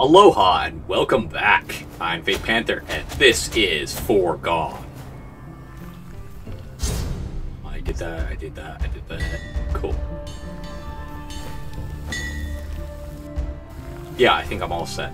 Aloha and welcome back. I'm Fade Panther and this is Foregone. I did that, I did that, I did that. Cool. Yeah, I think I'm all set.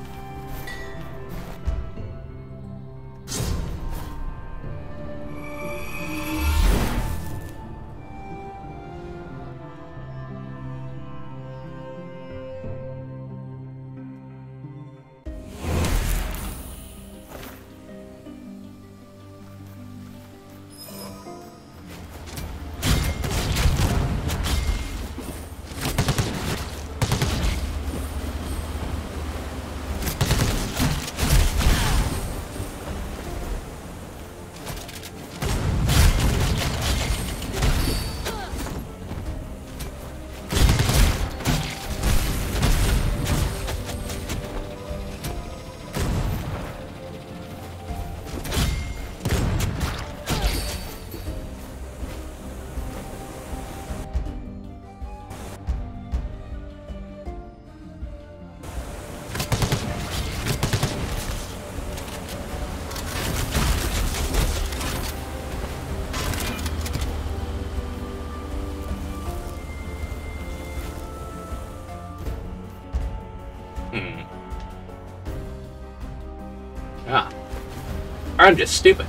I'm just stupid.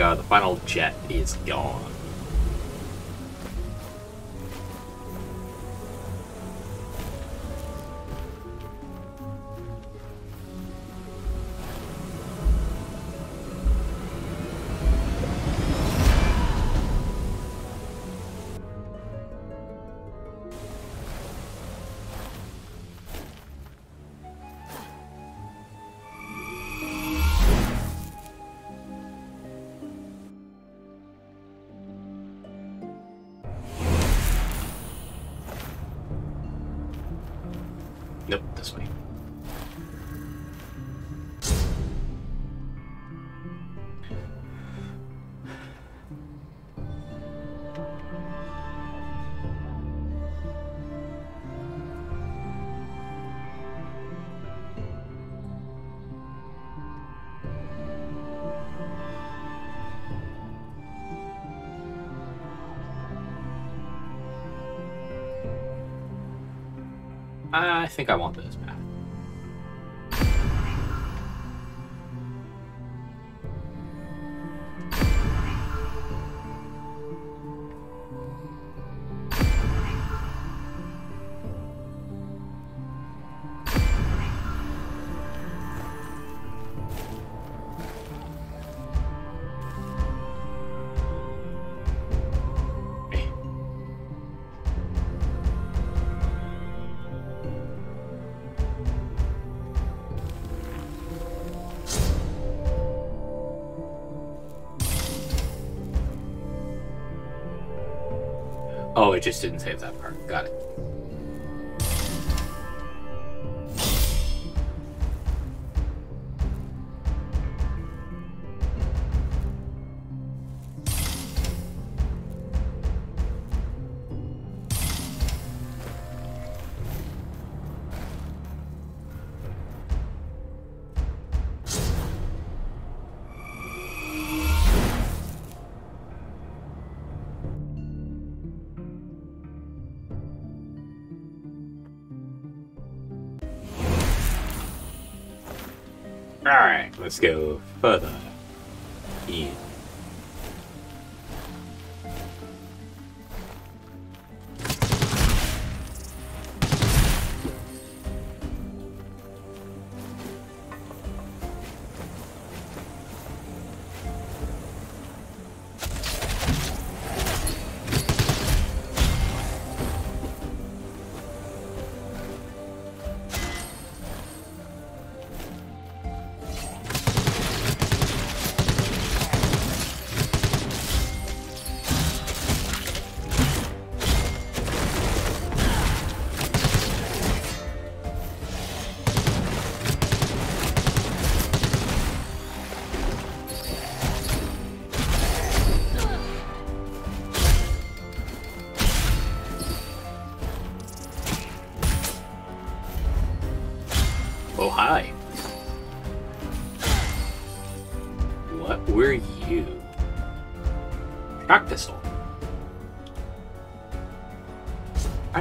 The final jet is gone. I think I want this Oh, it just didn't save that part. Got it. Let's go further.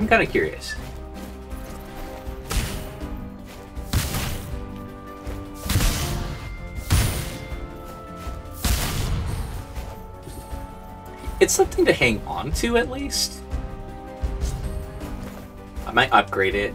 Kind of curious. It's something to hang on to, at least. I might upgrade it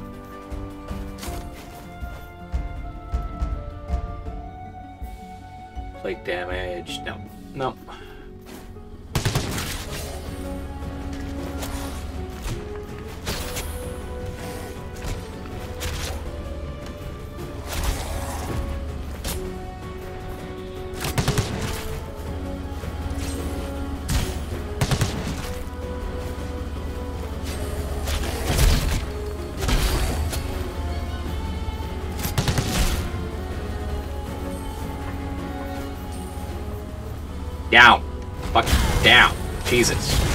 down. Jesus.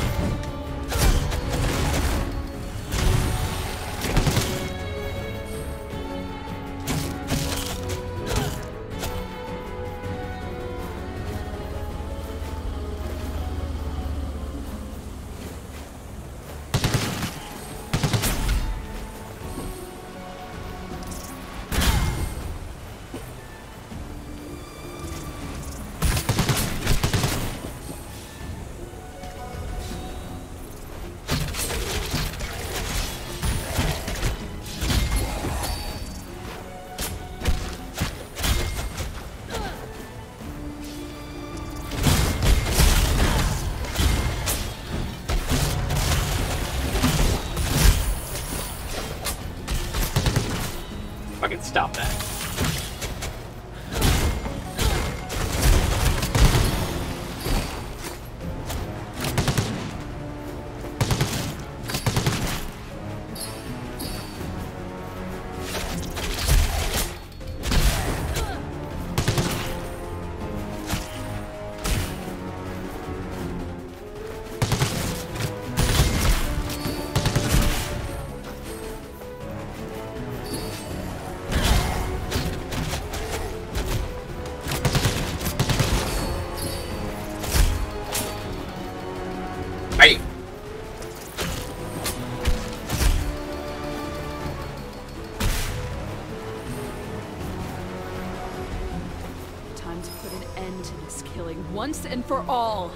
Killing once and for all.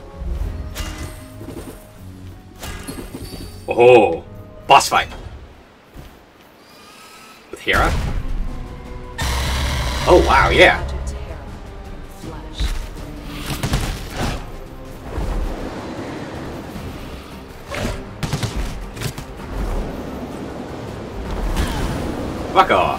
Oh, boss fight. With Hera? Oh wow, yeah. Fuck off.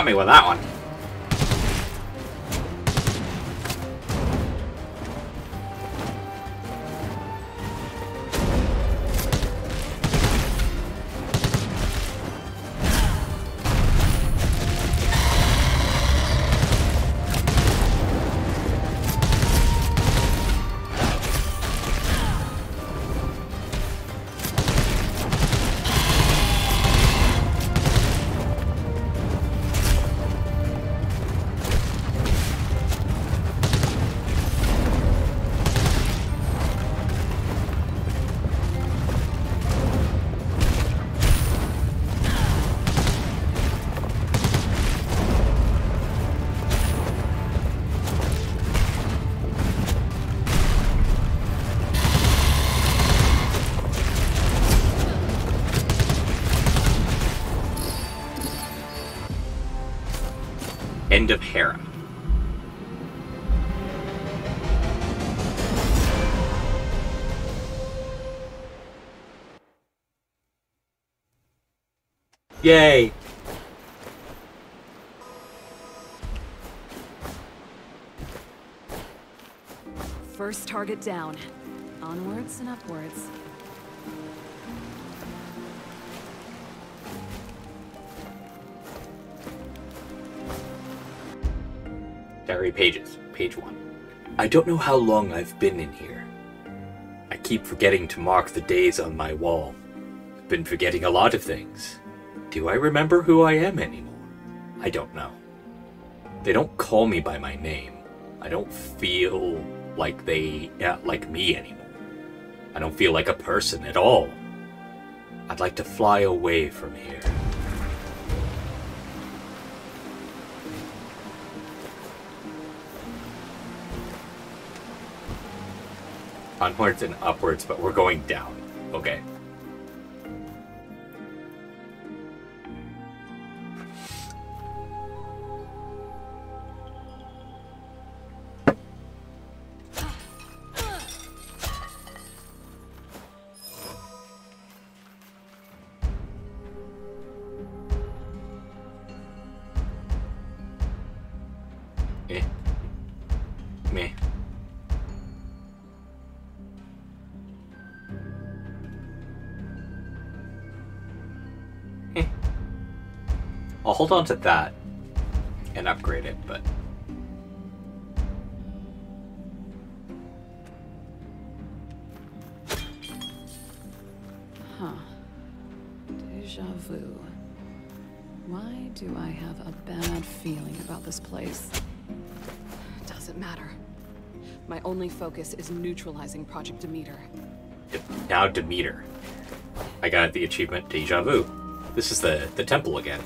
Got me with that one. Hera. Yay! First target down. Onwards and upwards. Diary pages, page one. I don't know how long I've been in here. I keep forgetting to mark the days on my wall. I've been forgetting a lot of things. Do I remember who I am anymore? I don't know. They don't call me by my name. I don't feel like they yeah, like me anymore. I don't feel like a person at all. I'd like to fly away from here. Onwards and upwards, but we're going down. Okay. Hold on to that and upgrade it, but Huh. Deja vu. Why do I have a bad feeling about this place? Doesn't matter. My only focus is neutralizing Project Demeter. De- now Demeter. I got the achievement Deja Vu. This is the, the temple again.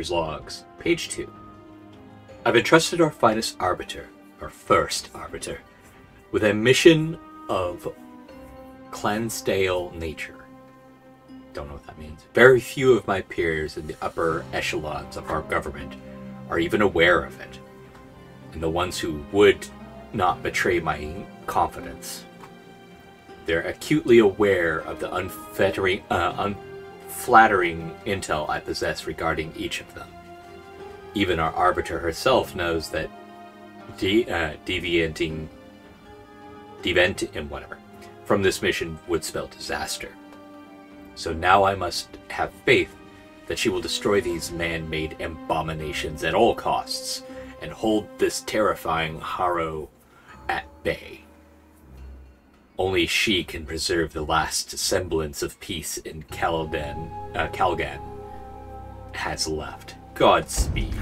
Commander's Logs, page 2. I've entrusted our finest arbiter, our first arbiter, with a mission of Clansdale nature. Don't know what that means. Very few of my peers in the upper echelons of our government are even aware of it. And the ones who would not betray my confidence. They're acutely aware of the unfettering, uh, unflattering intel I possess regarding each of them. Even our arbiter herself knows that de- uh, deviating, deventing, whatever, from this mission would spell disaster. So now I must have faith that she will destroy these man made abominations at all costs and hold this terrifying Harrow at bay. Only she can preserve the last semblance of peace in Caladan, uh, Calgan has left. Godspeed.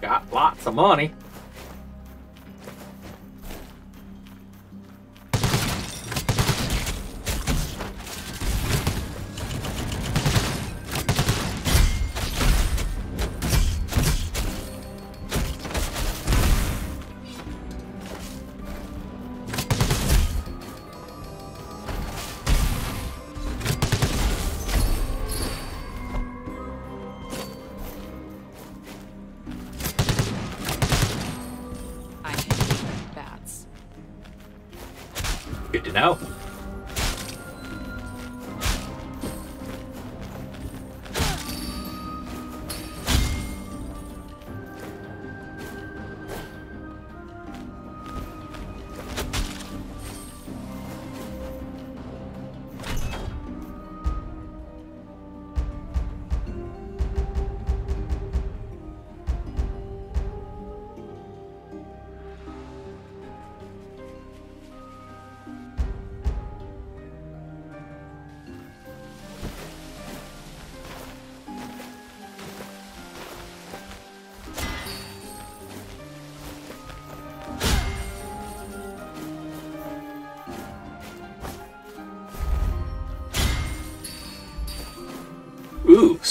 Got lots of money.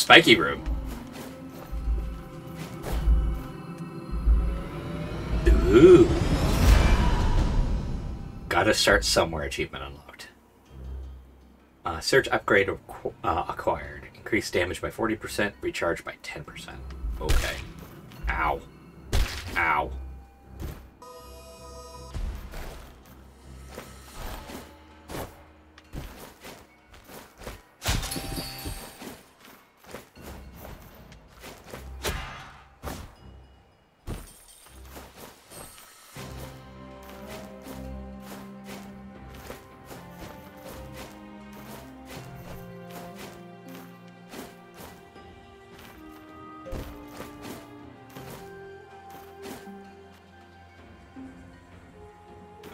Spiky room. Ooh. Gotta start somewhere. Achievement unlocked. Uh, search upgrade uh, acquired. Increase damage by 40%, recharge by 10%. Okay. Ow. Ow.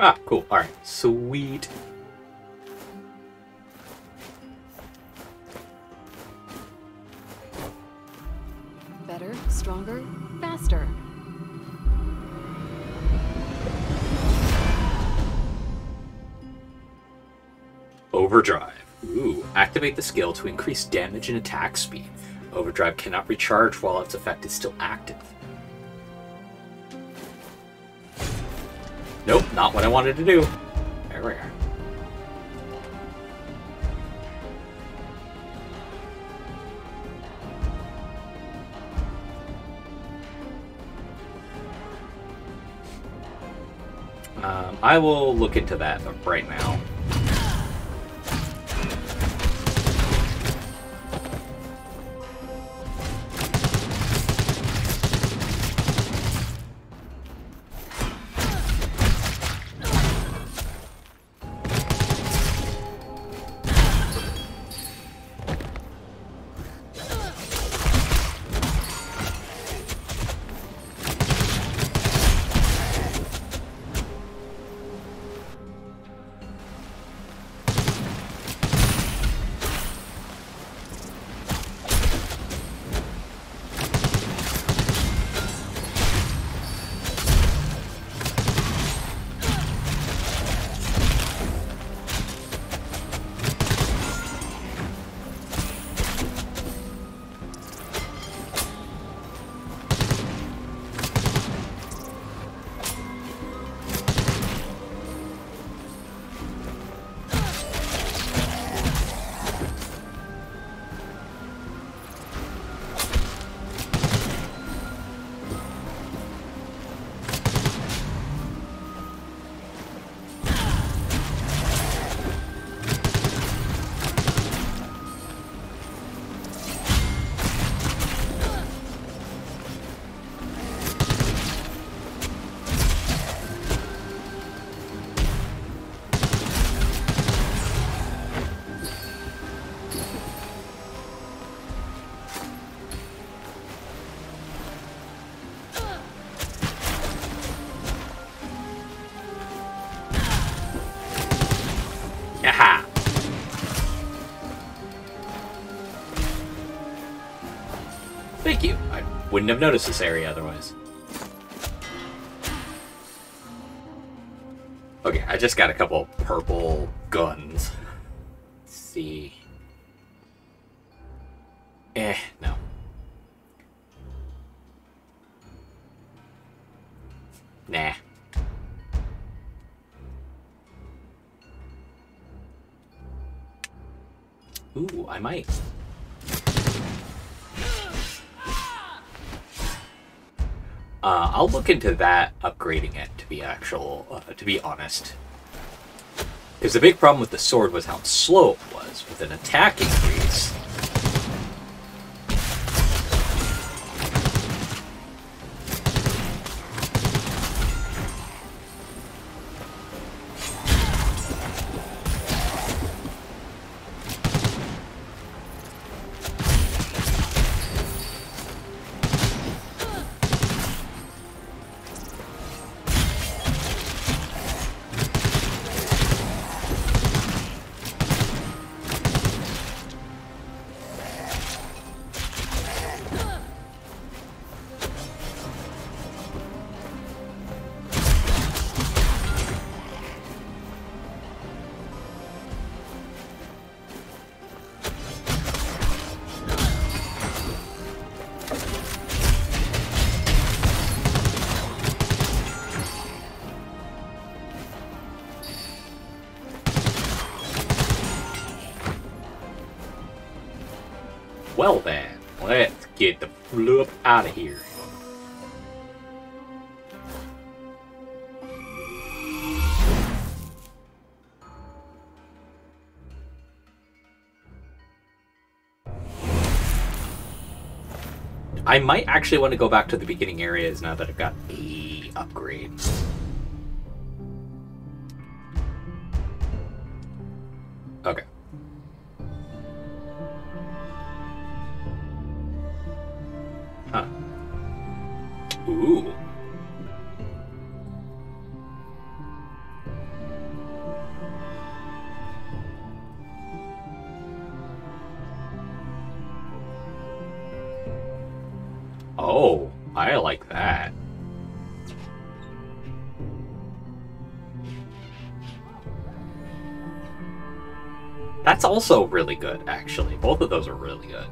Ah, cool. Alright. Sweet. Better, stronger, faster. Overdrive. Ooh. Activate the skill to increase damage and attack speed. Overdrive cannot recharge while its effect is still active. Not what I wanted to do. There we are. Um, I will look into that right now. Wouldn't have noticed this area otherwise. Okay, I just got a couple purple guns. Let's see. Eh, no. Nah. Ooh, I might. Uh, I'll look into that, upgrading it to be actual, uh, to be honest. Because the big problem with the sword was how slow it was. With an attack increase, Well then, let's get the flip out of here. I might actually want to go back to the beginning areas now that I've got a upgrade. Also really good, actually. Both of those are really good.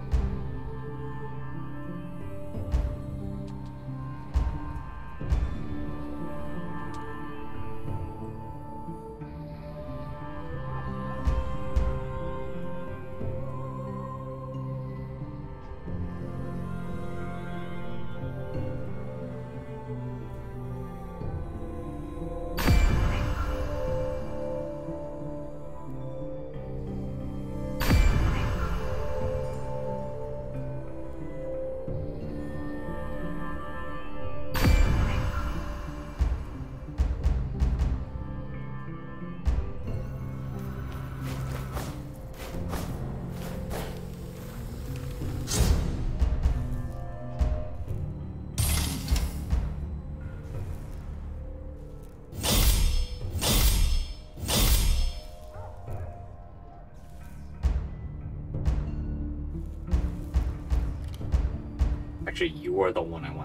You are the one I wanted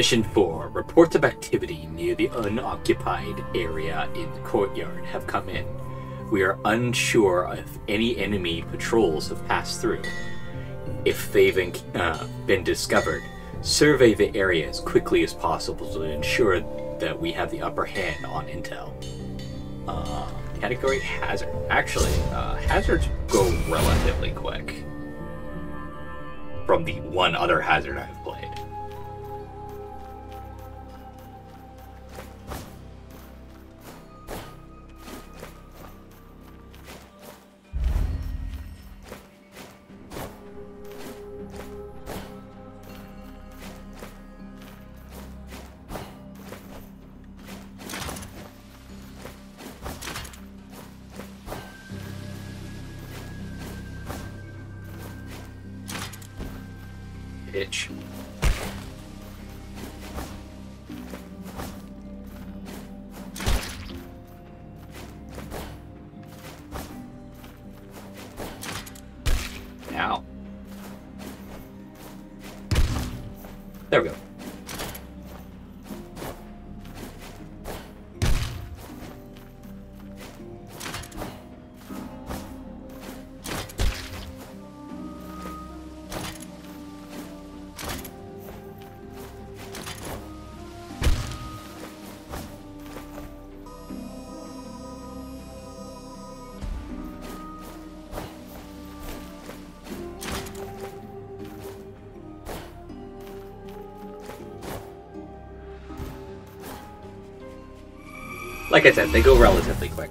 Mission 4. Reports of activity near the unoccupied area in the courtyard have come in. We are unsure if any enemy patrols have passed through. If they've uh, been discovered, survey the area as quickly as possible to ensure that we have the upper hand on intel. Uh, category hazard. Actually, uh, hazards go relatively quick. From the one other hazard I've played. Like I said, they go relatively quick.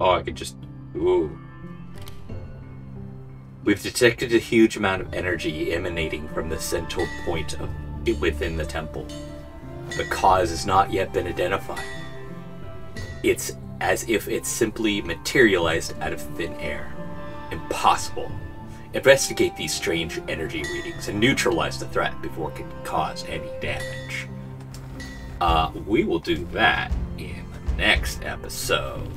Oh, I could just. Ooh. We've detected a huge amount of energy emanating from the central point of within the temple. The cause has not yet been identified. It's as if it simply materialized out of thin air. Impossible. Investigate these strange energy readings and neutralize the threat before it can cause any damage. Uh, we will do that in the next episode.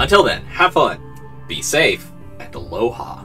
Until then, have fun, be safe, and aloha.